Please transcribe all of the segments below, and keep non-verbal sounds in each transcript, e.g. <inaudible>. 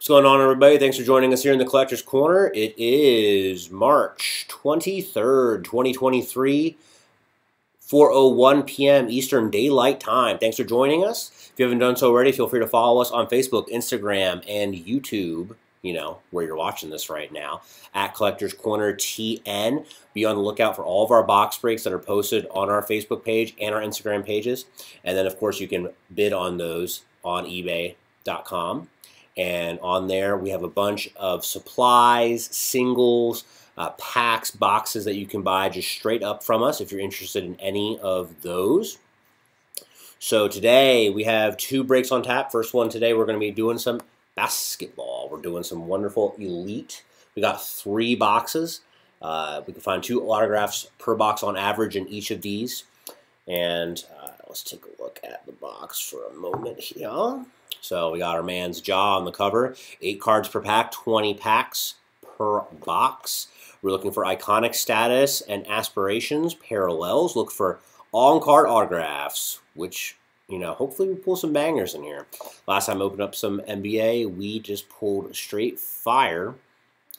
What's going on, everybody? Thanks for joining us here in the Collector's Corner. It is March 23rd, 2023, 4.01 p.m. Eastern Daylight Time. Thanks for joining us. If you haven't done so already, feel free to follow us on Facebook, Instagram, and YouTube, you know, where you're watching this right now, at Collector's Corner TN. Be on the lookout for all of our box breaks that are posted on our Facebook page and our Instagram pages. And then, of course, you can bid on those on eBay.com. And on there, we have a bunch of supplies, singles, uh, packs, boxes that you can buy just straight up from us if you're interested in any of those. So today we have two breaks on tap. First one today, we're going to be doing some basketball. We're doing some wonderful elite. We got three boxes. Uh, we can find two autographs per box on average in each of these. And uh, let's take a look at the box for a moment here. So we got our man's jaw on the cover. Eight cards per pack, 20 packs per box. We're looking for iconic status and aspirations, parallels. Look for on-card autographs, which, you know, hopefully we pull some bangers in here. Last time I opened up some NBA, we just pulled straight fire.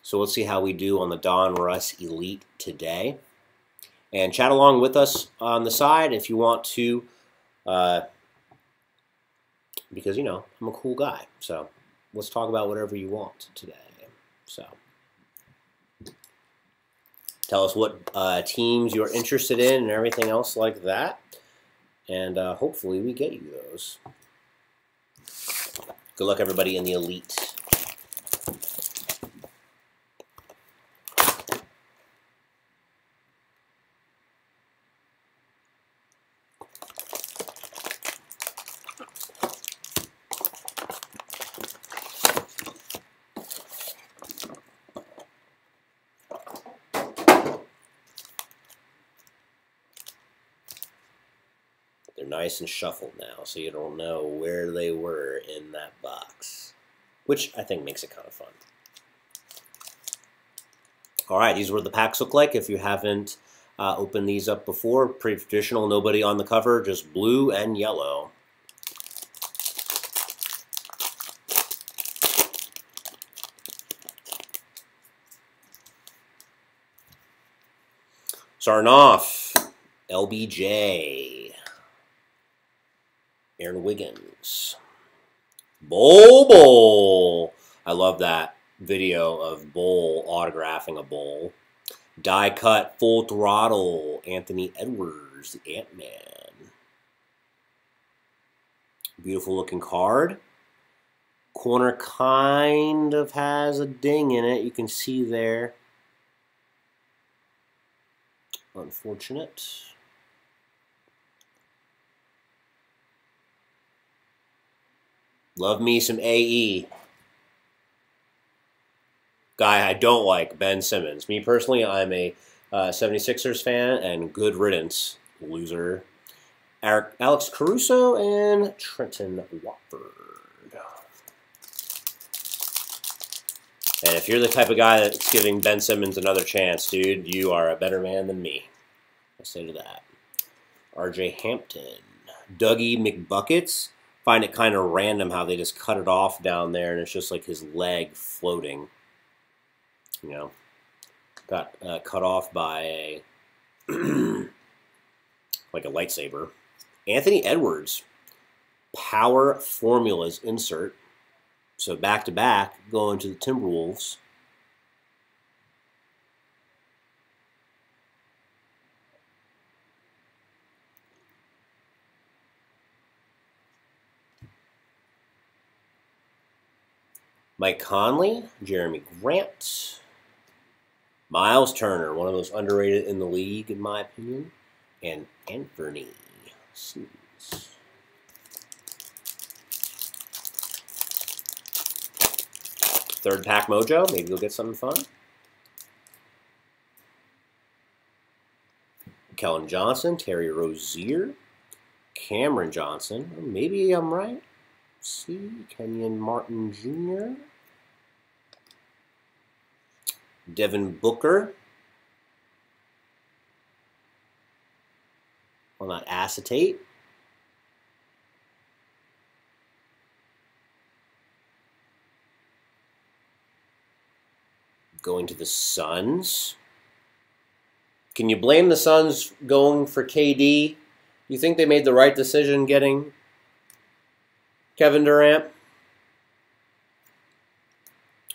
So let's see how we do on the Donruss Elite today. And chat along with us on the side if you want to uh, because you know I'm a cool guy. So let's talk about whatever you want today. So tell us what uh, teams you're interested in and everything else like that, and uh, hopefully we get you those. Good luck, everybody, in the elite. They're nice and shuffled now, so you don't know where they were in that box, which I think makes it kind of fun. All right, these are what the packs look like. If you haven't uh, opened these up before, pretty traditional, nobody on the cover, just blue and yellow. Starting off, LBJ. Aaron Wiggins. Bol Bol. I love that video of Bol autographing a Bol. Die cut, full throttle. Anthony Edwards, the Ant Man. Beautiful looking card. Corner kind of has a ding in it. You can see there. Unfortunate. Love me some AE. Guy I don't like, Ben Simmons. Me personally, I'm a uh, 76ers fan and good riddance, loser. Eric, Alex Caruso and Trendon Watford. And if you're the type of guy that's giving Ben Simmons another chance, dude, you are a better man than me. I say to that. RJ Hampton. Dougie McBuckets find it kind of random how they just cut it off down there and it's just like his leg floating. You know, got uh, cut off by a <clears throat> like a lightsaber. Anthony Edwards, power formulas insert. So back to back, going to the Timberwolves. Mike Conley, Jerami Grant, Miles Turner, one of those underrated in the league, in my opinion, and Anthony Sims. Third pack mojo, maybe you'll get something fun. Keldon Johnson, Terry Rozier, Cameron Johnson, maybe I'm right. See, Kenyon Martin Jr. Devin Booker well not acetate. Going to the Suns. Can you blame the Suns going for KD? You think they made the right decision getting Kevin Durant?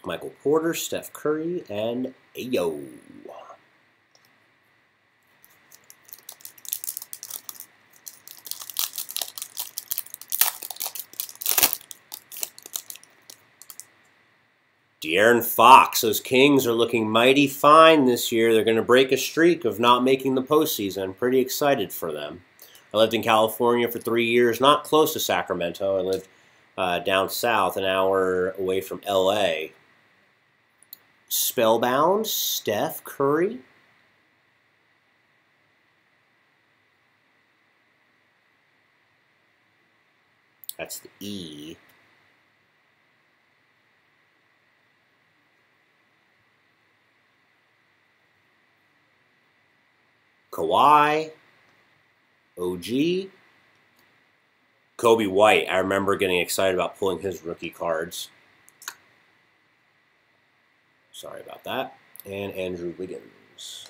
Michael Porter, Steph Curry, and Ayo. De'Aaron Fox. Those Kings are looking mighty fine this year. They're going to break a streak of not making the postseason. Pretty excited for them. I lived in California for three years, not close to Sacramento. I lived uh, down south, an hour away from LA. Spellbound, Steph Curry. That's the E. Kawhi, OG, Coby White. I remember getting excited about pulling his rookie cards. Sorry about that. And Andrew Wiggins.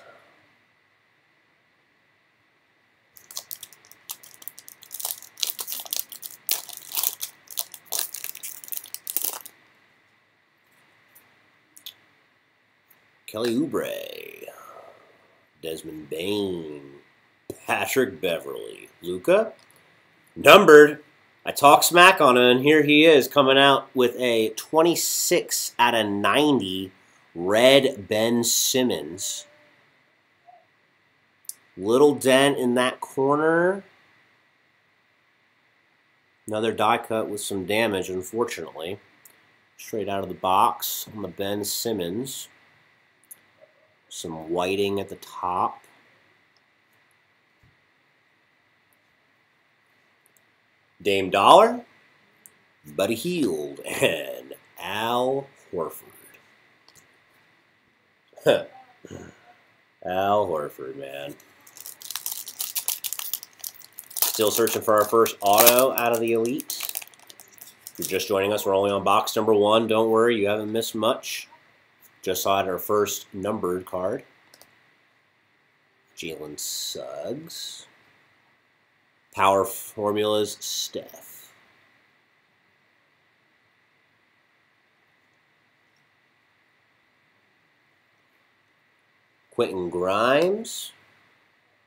Kelly Oubre. Desmond Bane, Patrick Beverley. Luka, Numbered. I talk smack on him, and here he is coming out with a 26 out of 90 red Ben Simmons. Little dent in that corner. Another die cut with some damage, unfortunately. Straight out of the box on the Ben Simmons. Some whiting at the top. Dame Dollar, Buddy Hield, <laughs> and Al Horford. <laughs> Al Horford, man. Still searching for our first auto out of the Elite. If you're just joining us, we're only on box number one. Don't worry, you haven't missed much. Just saw our first numbered card. Jalen Suggs. Power Formulas, Steph. Quentin Grimes,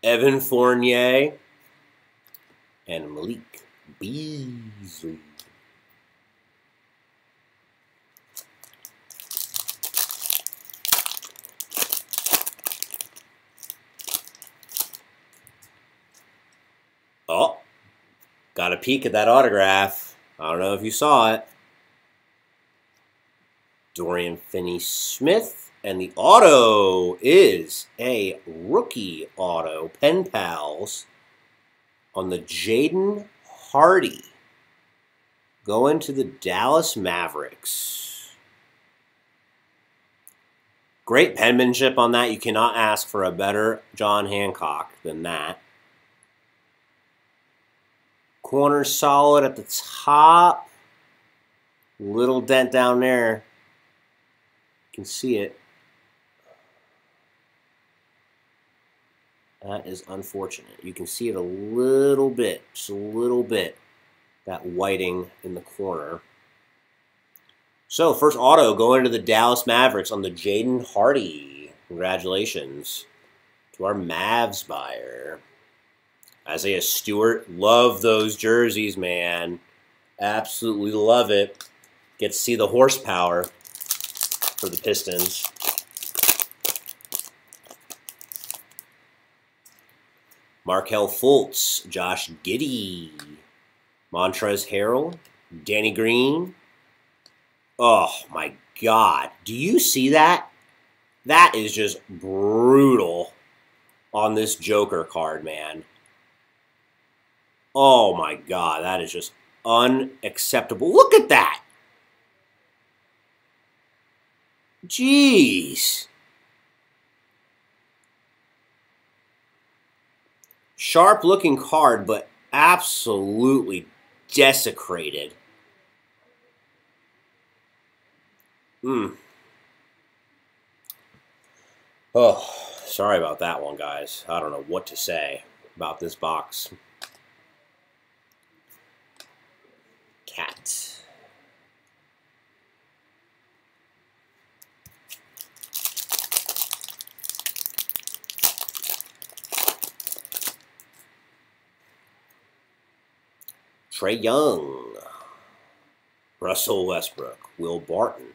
Evan Fournier, and Malik Beasley. Oh, got a peek at that autograph. I don't know if you saw it. Dorian Finney Smith. And the auto is a rookie auto, Pen Pals, on the Jaden Hardy. Going to the Dallas Mavericks. Great penmanship on that. You cannot ask for a better John Hancock than that. Corner solid at the top. Little dent down there. You can see it. That is unfortunate. You can see it a little bit, just a little bit, that whiting in the corner. So, first auto going to the Dallas Mavericks on the Jaden Hardy. Congratulations to our Mavs buyer. Isaiah Stewart, love those jerseys, man. Absolutely love it. Get to see the horsepower for the Pistons. Markelle Fultz, Josh Giddey, Montrezl Harrell, Danny Green. Oh my God. Do you see that? That is just brutal on this Joker card, man. Oh my God, that is just unacceptable. Look at that. Jeez. Sharp looking card, but absolutely desecrated. Hmm. Oh, sorry about that one, guys. I don't know what to say about this box. Trae Young, Russell Westbrook, Will Barton,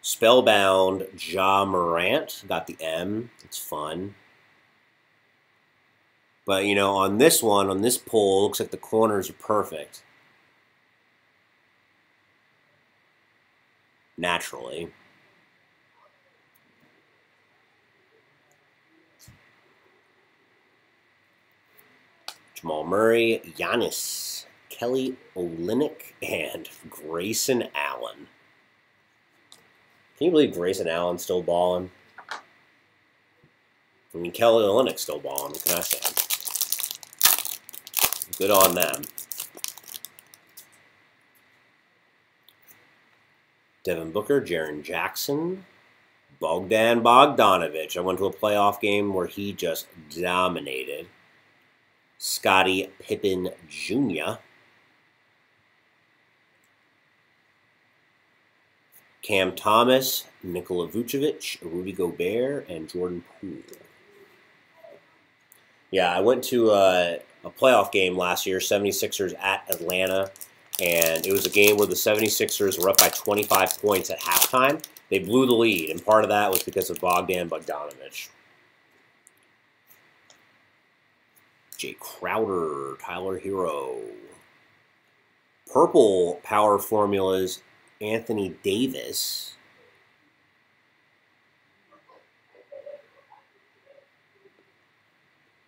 Spellbound, Ja Morant, got the M, it's fun. But, you know, on this one, on this pull, looks like the corners are perfect. Naturally. Jamal Murray, Giannis, Kelly Olynyk, and Grayson Allen. Can you believe Grayson Allen's still balling? I mean, Kelly Olynyk's still balling. What can I say? Good on them. Devin Booker, Jaren Jackson, Bogdan Bogdanovich. I went to a playoff game where he just dominated. Scottie Pippen Jr., Cam Thomas, Nikola Vucevic, Rudy Gobert, and Jordan Poole. Yeah, I went to a, a, playoff game last year, 76ers at Atlanta, and it was a game where the 76ers were up by 25 points at halftime. They blew the lead, and part of that was because of Bogdan Bogdanovich. Jae Crowder, Tyler Herro. Purple power formulas, Anthony Davis.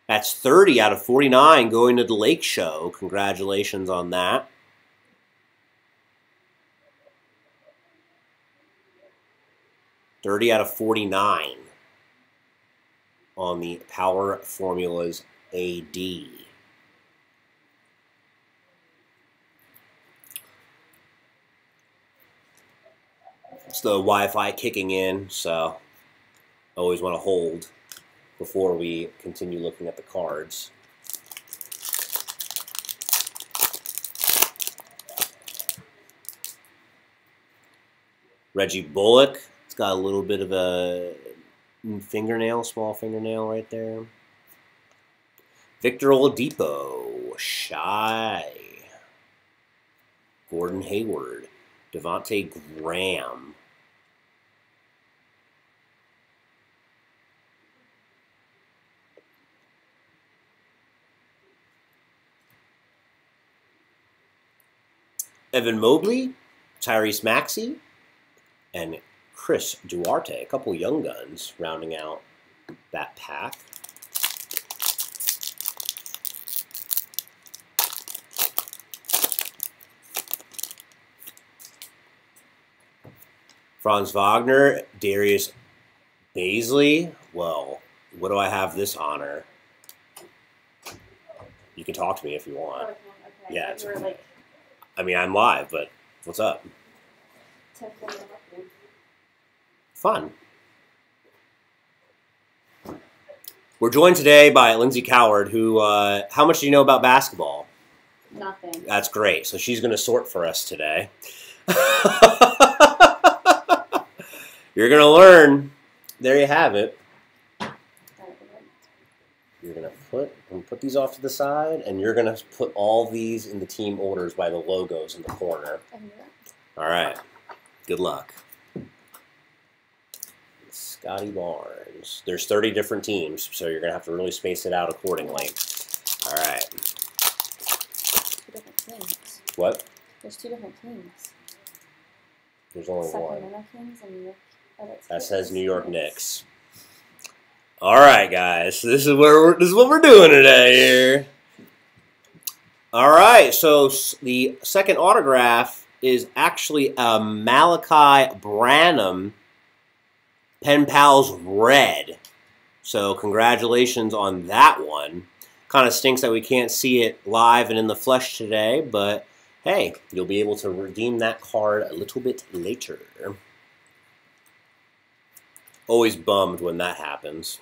That's 30 out of 49 going to the Lake Show. Congratulations on that. Thirty out of forty-nine on the Power Formulas AD. It's the Wi-Fi kicking in, so I always want to hold before we continue looking at the cards. Reggie Bullock. It's got a little bit of a fingernail, small fingernail right there. Victor Oladipo, Shai, Gordon Hayward, Devonte Graham. Evan Mobley, Tyrese Maxey, and Chris Duarte, a couple young guns rounding out that pack. Franz Wagner, Darius Bazley. Well, what do I have this honor? You can talk to me if you want. Oh, okay. Yeah, it's- like I mean, I'm live, but what's up? 10 minutes up. Fun. We're joined today by Lindsay Coward, who, uh, how much do you know about basketball? Nothing. That's great. So she's going to sort for us today. <laughs> You're going to learn. There you have it. You're going to put I'm put these off to the side, and you're going to put all these in the team orders by the logos in the corner. I can do that. All right. Good luck. Scottie Barnes. There's 30 different teams, so you're going to have to really space it out accordingly. All right. Two different teams. What? There's two different teams. There's only one. Sacramento Kings and New York. Oh, That says New York Knicks. All right, guys. This is where we're, this is what we're doing today here. All right. So the second autograph is actually a Malaki Branham Pen Pals Red. So congratulations on that one. Kind of stinks that we can't see it live and in the flesh today, but hey, you'll be able to redeem that card a little bit later. Always bummed when that happens.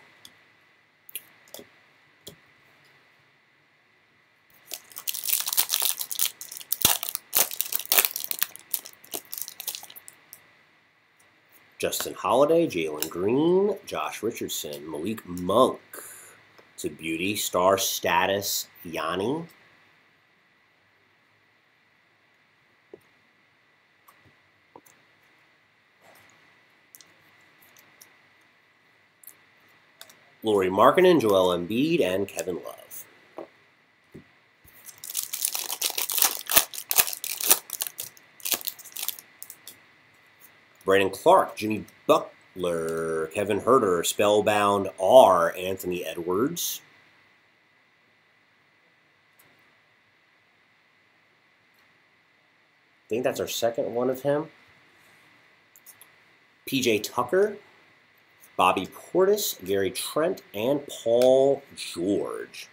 Justin Holiday, Jalen Green, Josh Richardson, Malik Monk. It's a beauty. Star status, Yanni. Lauri Markkanen, Joel Embiid, and Kevin Love. Brandon Clarke, Jimmy Butler, Kevin Huerter, Spellbound R, Anthony Edwards. I think that's our second one of him. PJ Tucker, Bobby Portis, Gary Trent, and Paul George.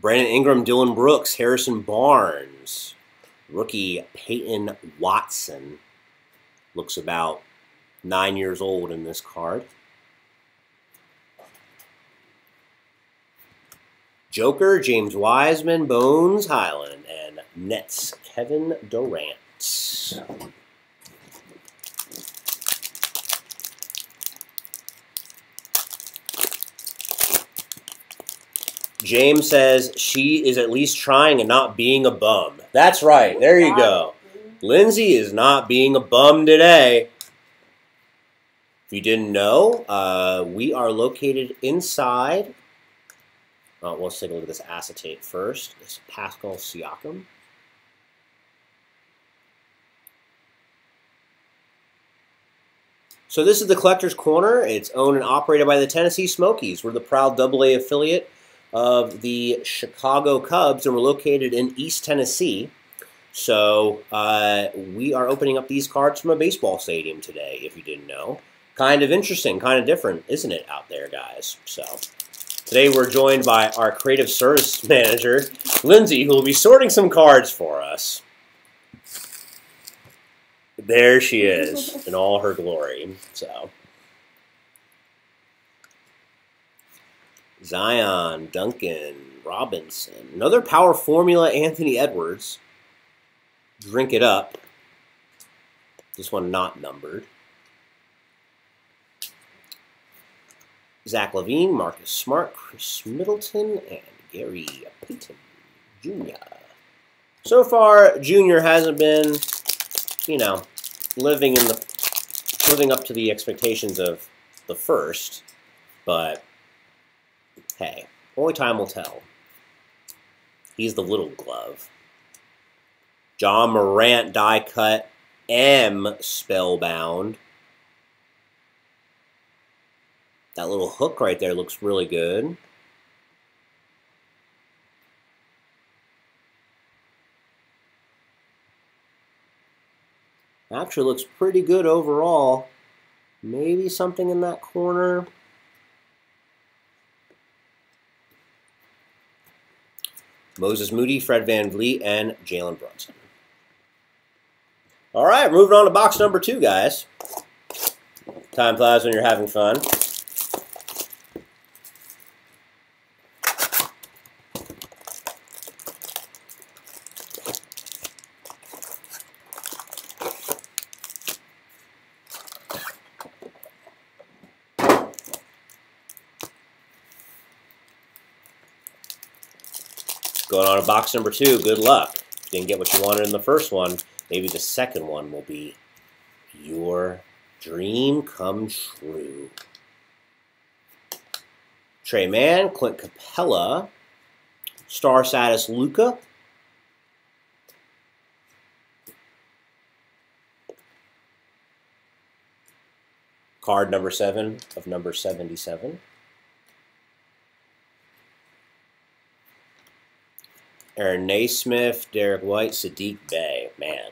Brandon Ingram, Dillon Brooks, Harrison Barnes, rookie Peyton Watson. Looks about nine years old in this card. Joker, James Wiseman, Bones Hyland, and Nets, Kevin Durant. James says she is at least trying and not being a bum. That's right. There you go. Lindsay is not being a bum today. If you didn't know, uh, we are located inside. Uh, let's take a look at this acetate first. This Pascal Siakam. So this is the Collector's Corner. It's owned and operated by the Tennessee Smokies. We're the proud AA affiliate of the Chicago Cubs, and we're located in East Tennessee. So uh, we are opening up these cards from a baseball stadium today, if you didn't know. Kind of interesting, kind of different, isn't it, out there, guys? So today we're joined by our creative service <laughs> manager, Lindsay, who will be sorting some cards for us. There she is in <laughs> all her glory. So. Zion, Duncan, Robinson. Another power formula, Anthony Edwards. Drink it up. This one not numbered. Zach LaVine, Marcus Smart, Khris Middleton, and Gary Payton Jr. So far, Junior hasn't been, you know, living in the living up to the expectations of the first, but Hey, only time will tell. He's the little glove. John Morant die cut M spellbound. That little hook right there looks really good. Actually looks pretty good overall. Maybe something in that corner. Moses Moody, Fred VanVleet, and Jalen Brunson. All right, moving on to box number two, guys. Time flies when you're having fun. Box number two, good luck. Didn't get what you wanted in the first one. Maybe the second one will be your dream come true. Trey Mann, Clint Capela, Star Status Luka, Card number seven of number 77. Aaron Nesmith, Derrick White, Saddiq Bey. Man.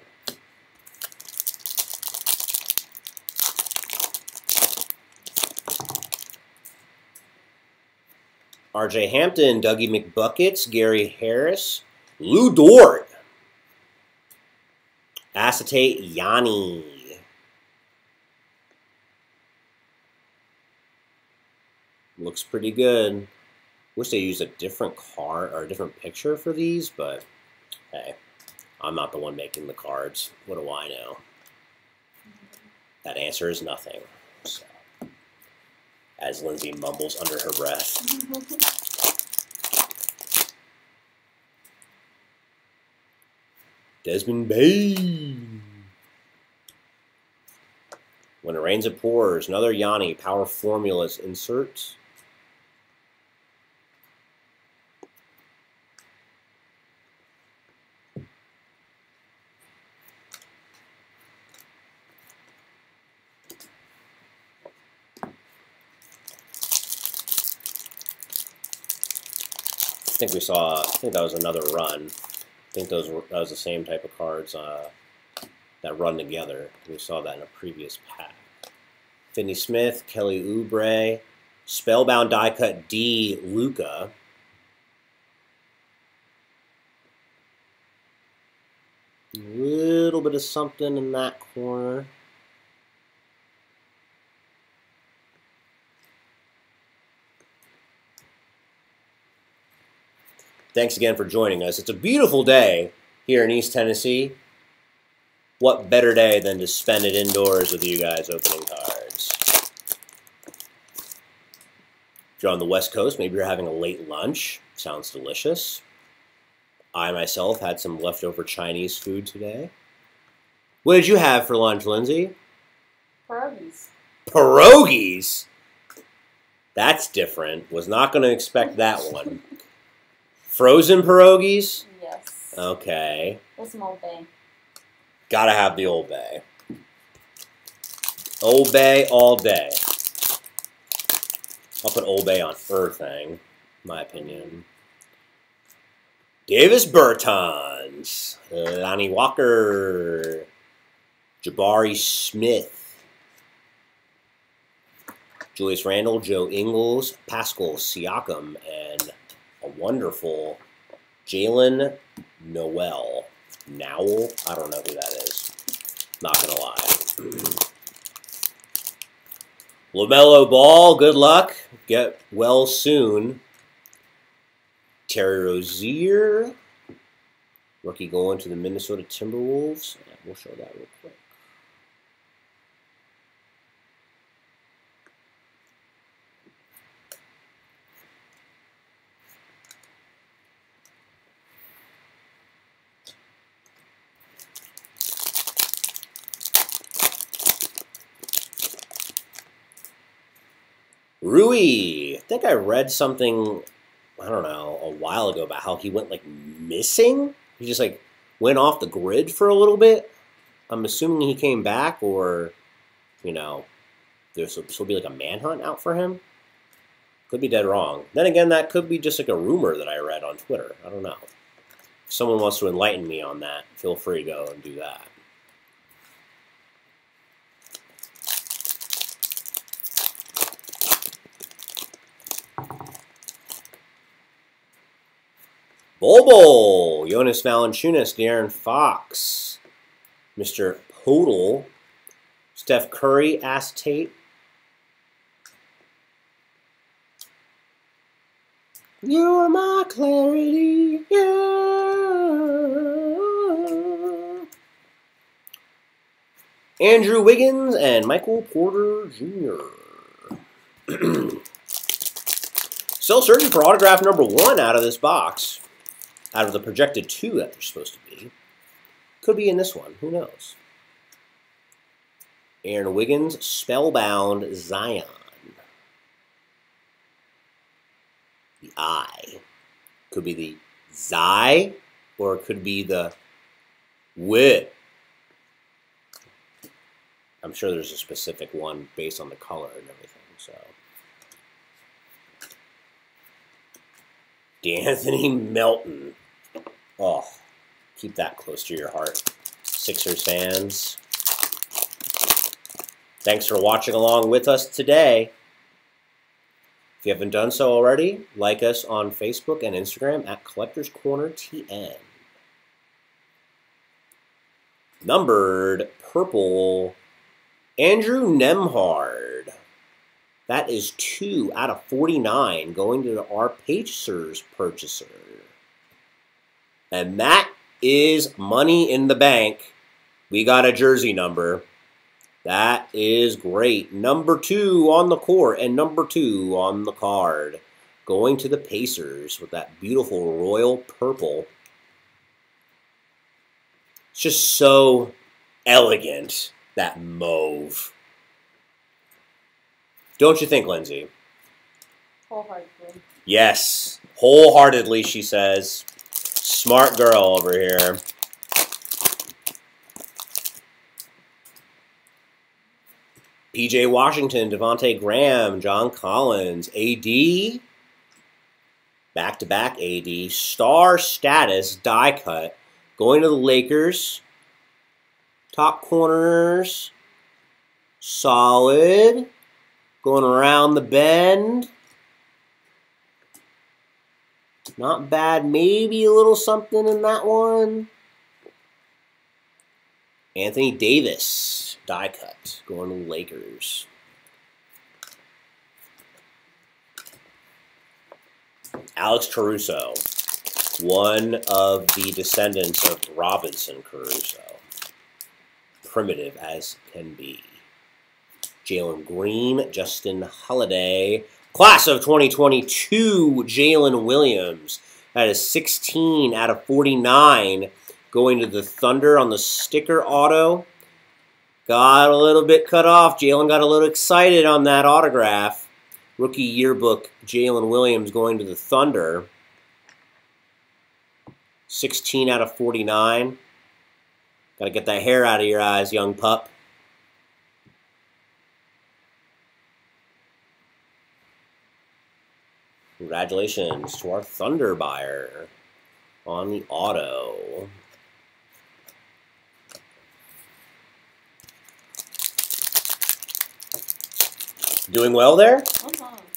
RJ Hampton, Dougie McBuckets, Gary Harris, Lu Dort. Acetate Yanni. Looks pretty good. Wish they used a different card or a different picture for these, but hey, I'm not the one making the cards. What do I know? That answer is nothing. So, as Lindsay mumbles under her breath. <laughs> Desmond Bane. When it rains, it pours. Another Yanni Power Formulas insert. We saw. I think that was another run. I think those were that was the same type of cards uh, that run together. We saw that in a previous pack. Finney Smith, Kelly Oubre, Spellbound die cut D Luka. A little bit of something in that corner. Thanks again for joining us. It's a beautiful day here in East Tennessee. What better day than to spend it indoors with you guys opening cards? If you're on the West Coast, maybe you're having a late lunch. Sounds delicious. I myself had some leftover Chinese food today. What did you have for lunch, Lindsay? Pierogies. Pierogies? That's different. Was not going to expect that one. <laughs> Frozen pierogies? Yes. Okay. With some Old Bay. Gotta have the Old Bay. Old Bay all day. I'll put Old Bay on everything, my opinion. Davis Bertans, Lonnie Walker, Jabari Smith, Julius Randle, Joe Ingles, Pascal Siakam, and a wonderful Jalen Noel. Nowell? I don't know who that is. Not gonna lie. LaMelo Ball, good luck. Get well soon. Terry Rozier. Rookie going to the Minnesota Timberwolves. We'll show that real quick. Rui. I think I read something, I don't know, a while ago about how he went like missing. He just like went off the grid for a little bit. I'm assuming he came back, or you know, there's to be like a manhunt out for him. Could be dead wrong. Then again, that could be just like a rumor that I read on Twitter. I don't know. If someone wants to enlighten me on that, feel free to go and do that. Bobo, Jonas Valanciunas, De'Aaron Fox, Mr. Podal, Steph Curry, acetate. You're my clarity, yeah. Andrew Wiggins and Michael Porter Jr. <clears throat> Still searching for autograph number one out of this box out of the projected two that they're supposed to be. Could be in this one. Who knows? Aaron Wiggins, Spellbound Zion. The I. Could be the Zi, or it could be the Wit. I'm sure there's a specific one based on the color and everything, so. De'Anthony Melton. Oh, keep that close to your heart. Sixers fans. Thanks for watching along with us today. If you haven't done so already, like us on Facebook and Instagram at Collectors Corner TN. Numbered purple, Andrew Nembhard. That is two out of 49 going to our Pacers purchaser. And that is money in the bank. We got a jersey number. That is great. Number two on the court and number two on the card. Going to the Pacers with that beautiful royal purple. It's just so elegant, that mauve. Don't you think, Lindsay? Wholeheartedly. Yes, wholeheartedly, she says. Smart girl over here. PJ Washington, Devonte Graham, John Collins, AD, back to back AD, star status, die cut, going to the Lakers, top corners, solid, going around the bend. Not bad, maybe a little something in that one. Anthony Davis, die cut, going to the Lakers. Alex Caruso, one of the descendants of Robinson Caruso. Primitive as can be. Jalen Green, Justin Holiday, class of 2022, Jalen Williams. That is 16 out of 49 going to the Thunder on the sticker auto. Got a little bit cut off. Jalen got a little excited on that autograph. Rookie yearbook, Jalen Williams going to the Thunder. 16 out of 49. Got to get that hair out of your eyes, young pup. Congratulations to our Thunder buyer on the auto. Doing well there?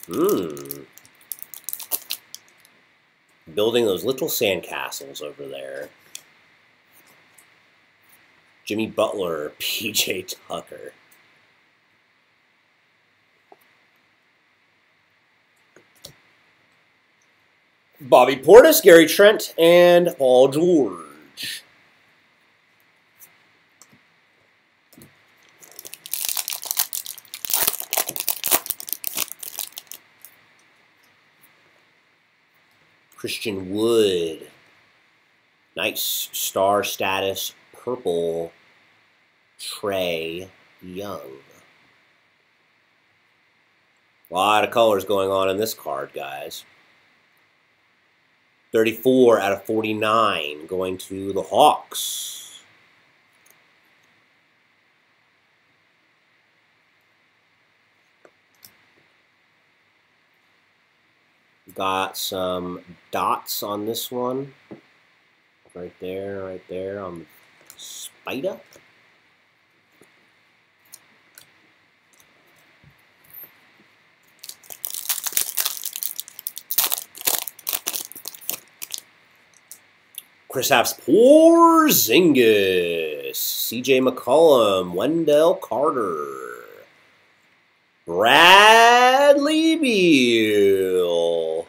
Hmm. Building those little sandcastles over there. Jimmy Butler, <laughs> PJ Tucker. Bobby Portis, Gary Trent, and Paul George. Christian Wood. Nice star status, purple. Trae Young. A lot of colors going on in this card, guys. 34 out of 49 going to the Hawks. Got some dots on this one. Right there, right there on the spider. Kristaps Porzingis, C.J. McCollum, Wendell Carter, Bradley Beal.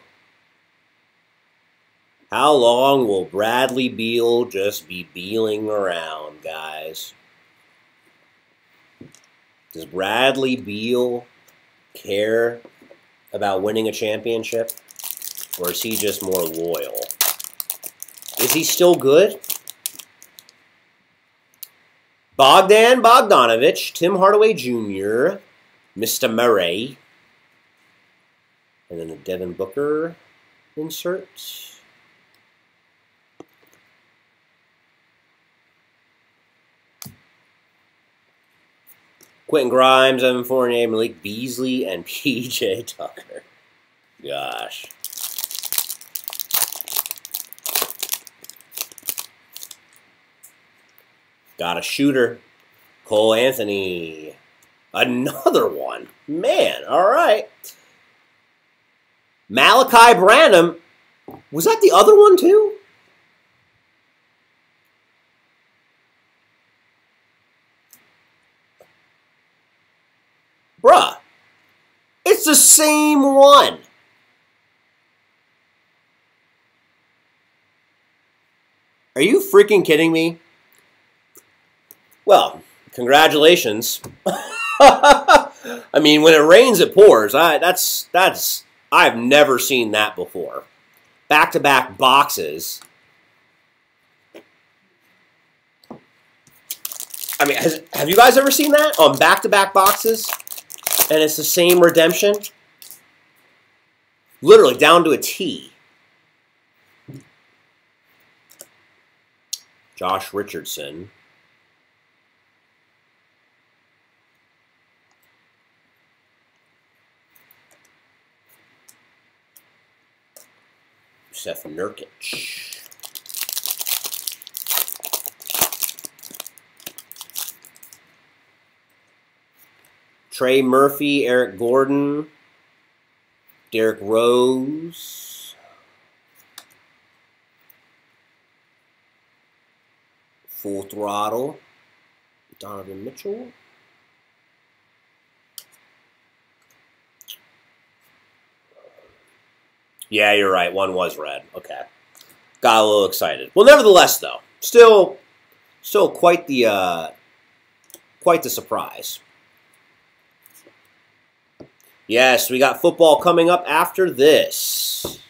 How long will Bradley Beal just be beeling around, guys? Does Bradley Beal care about winning a championship? Or is he just more loyal? Is he still good? Bogdan Bogdanovich, Tim Hardaway Jr., Mr. Murray, and then a Devin Booker insert. Quentin Grimes, Evan Fournier, Malik Beasley, and PJ Tucker. Gosh. Got a shooter. Cole Anthony. Another one. Man, all right. Malaki Branham. Was that the other one too? Bruh. It's the same one. Are you freaking kidding me? Well, congratulations. <laughs> I mean, when it rains, it pours. I that's that's I've never seen that before. Back to back boxes. I mean, has, have you guys ever seen that on back to back boxes? And it's the same redemption? Literally down to a T. Josh Richardson. Seth Nurkic. Trey Murphy, Eric Gordon, Derrick Rose. Full throttle. Donovan Mitchell. Yeah, you're right. One was red. Okay. Got a little excited. Well, nevertheless, though, still, still quite the, uh, quite the surprise. Yes, we got football coming up after this.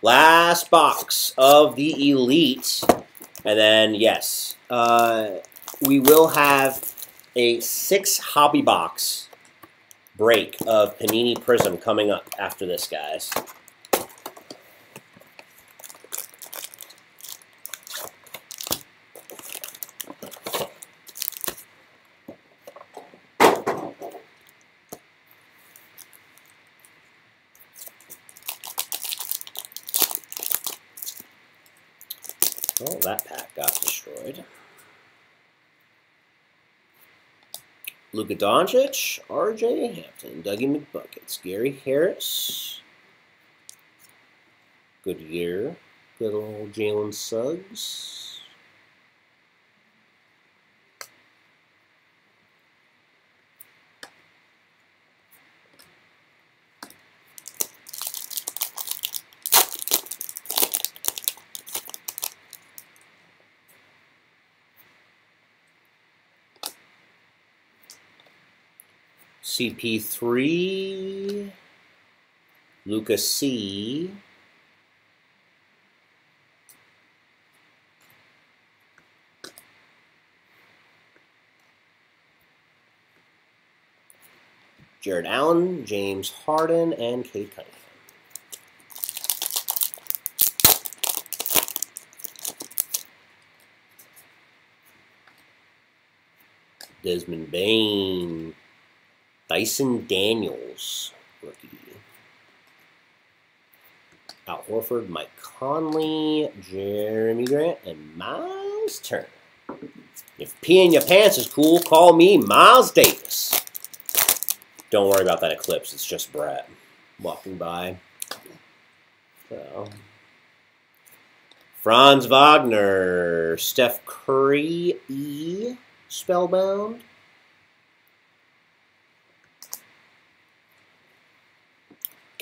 Last box of the Elite. And then, yes, uh, we will have a six hobby box break of Panini Prism coming up after this, guys. Well, that pack got destroyed. Luka Doncic, RJ Hampton, Dougie McBuckets, Gary Harris, good year, good old Jalen Suggs. CP3, Lucas C. Jarrett Allen, James Harden, and Cade Cunningham. Desmond Bane, Dyson Daniels, rookie. Al Horford, Mike Conley, Jerami Grant, and Miles Turner. If peeing your pants is cool, call me Miles Davis. Don't worry about that eclipse. It's just Brett walking by. So, Franz Wagner, Steph Curry, E, Spellbound.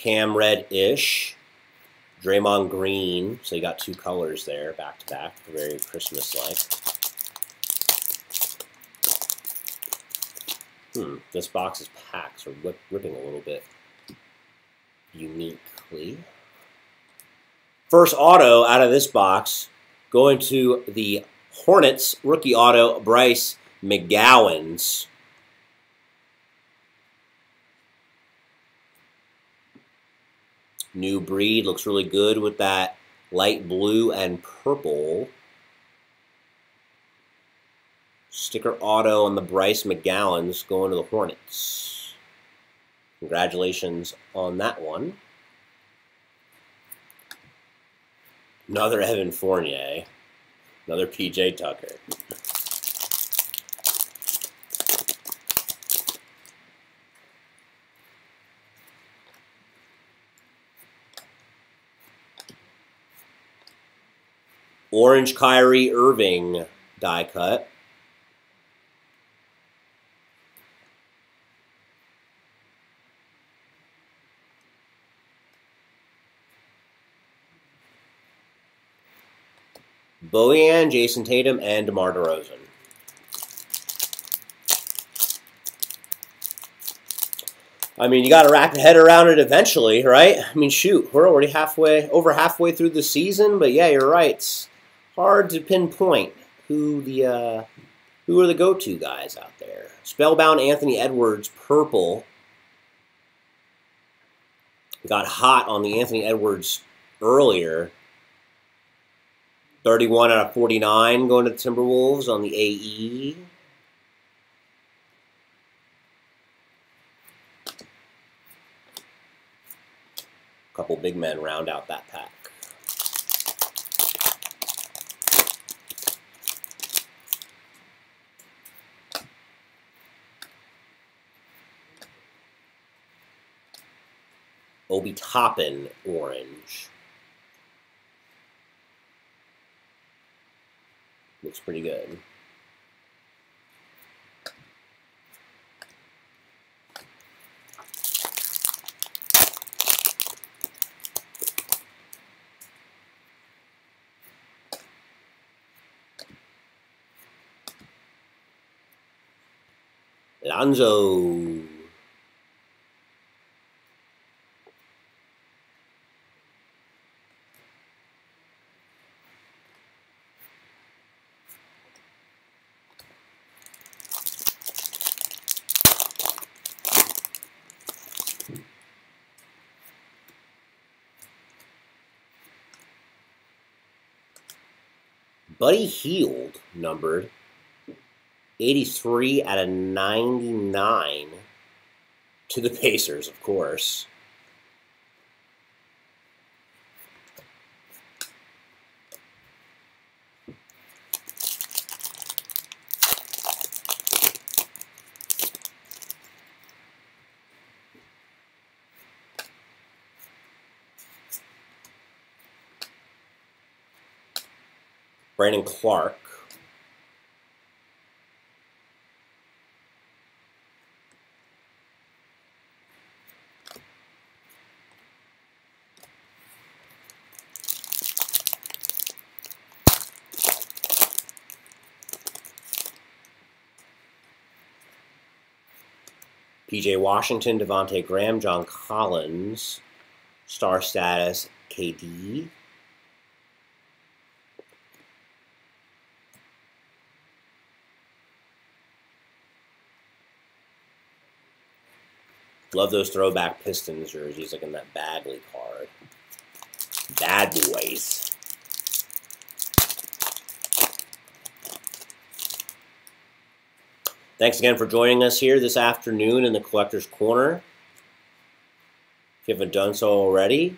Cam Reddish, Draymond Green. So you got two colors there, back to back, very Christmas-like. Hmm, this box's packs are rip, ripping a little bit uniquely. First auto out of this box going to the Hornets rookie auto, Bryce McGowens. New breed looks really good with that light blue and purple. Sticker auto on the Bryce McGowens going to the Hornets. Congratulations on that one. Another Evan Fournier. Another PJ Tucker. Orange Kyrie Irving die cut. Bojan, Jayson Tatum, and DeMar DeRozan. I mean, you got to wrap your head around it eventually, right? I mean, shoot, we're already halfway, over halfway through the season, but yeah, you're right. It's hard to pinpoint who the uh, who are the go-to guys out there. Spellbound Anthony Edwards, purple. Got hot on the Anthony Edwards earlier. 31 out of 49 going to the Timberwolves on the AE. couple big men round out that pack. Obi Toppin orange. Looks pretty good. Lonzo. Buddy Hield numbered 83 out of 99 to the <laughs> Pacers, of course. Brandon Clarke. PJ Washington, Devonte Graham, John Collins, star status, KD. Love those throwback Pistons jerseys, like in that Bagley card. Bad boys. Thanks again for joining us here this afternoon in the Collector's Corner. If you haven't done so already,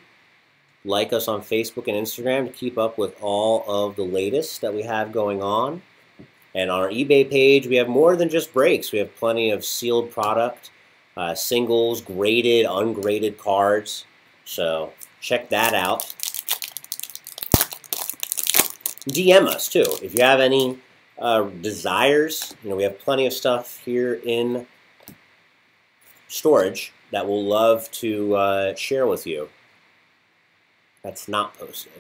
like us on Facebook and Instagram to keep up with all of the latest that we have going on. And on our eBay page, we have more than just breaks. We have plenty of sealed product, uh, singles, graded, ungraded cards. So check that out. DM us too. If you have any uh, desires, you know, we have plenty of stuff here in storage that we'll love to uh, share with you. That's not posted.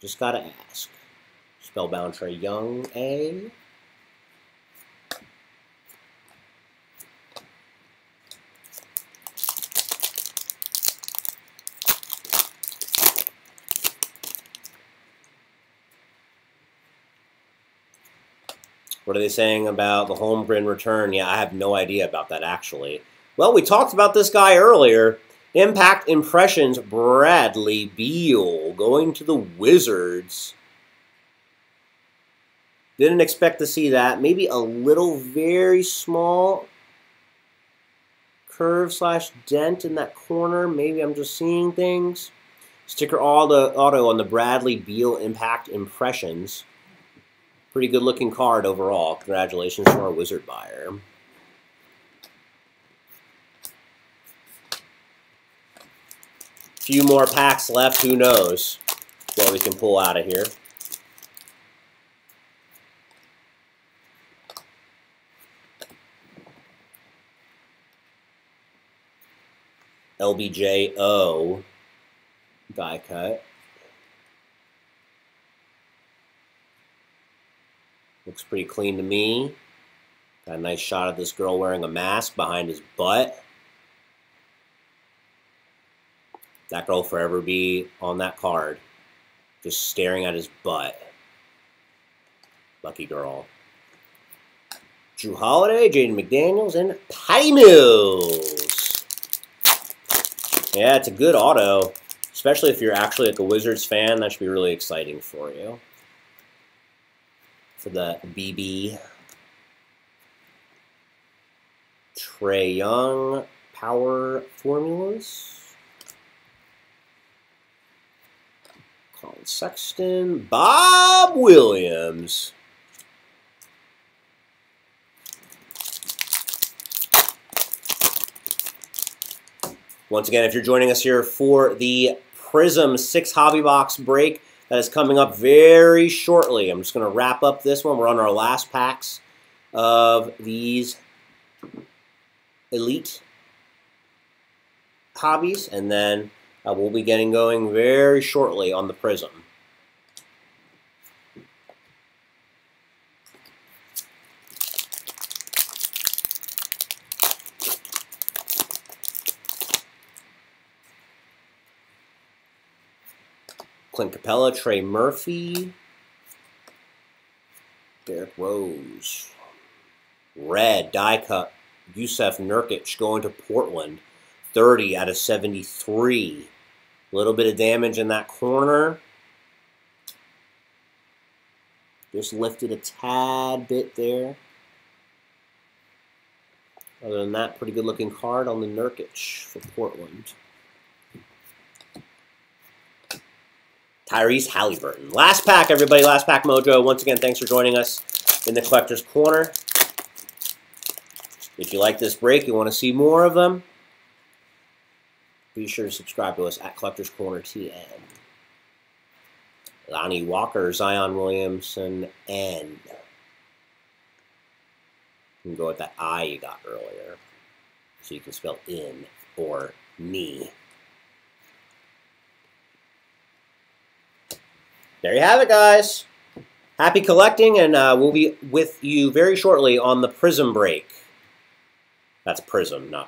Just gotta ask. Spellbound Trae Young, A. What are they saying about the Holmgren return? Yeah, I have no idea about that actually. Well, we talked about this guy earlier. Impact Impressions, Bradley Beal going to the Wizards. Didn't expect to see that. Maybe a little very small curve slash dent in that corner. Maybe I'm just seeing things. Sticker auto, auto on the Bradley Beal Impact Impressions. Pretty good looking card overall. Congratulations to our wizard buyer. Few more packs left, who knows? what we can pull out of here. LBJO die cut. Looks pretty clean to me. Got a nice shot of this girl wearing a mask behind his butt. That girl will forever be on that card, just staring at his butt. Lucky girl. Jrue Holiday, Jaden McDaniels, and Patty Mills. Yeah, it's a good auto, especially if you're actually like a Wizards fan. That should be really exciting for you. For the BB. Trae Young power formulas. Collin Sexton, Bob Williams. Once again, if you're joining us here for the Prism 6 Hobby Box break, that is coming up very shortly. I'm just going to wrap up this one. We're on our last packs of these Elite hobbies, and then uh, we'll be getting going very shortly on the Prism. Clint Capela, Trey Murphy, Derrick Rose, Red, die cut, Jusuf Nurkic going to Portland. 30 out of 73. A little bit of damage in that corner. Just lifted a tad bit there. Other than that, pretty good looking card on the Nurkic for Portland. Tyrese Halliburton. Last pack, everybody. Last pack mojo. Once again, thanks for joining us in the Collector's Corner. If you like this break, you want to see more of them, be sure to subscribe to us at Collector's Corner TM. Lonnie Walker, Zion Williamson, N. You can go with that I you got earlier. So you can spell in or me. There you have it, guys. Happy collecting, and uh, we'll be with you very shortly on the Prism break. That's Prism, not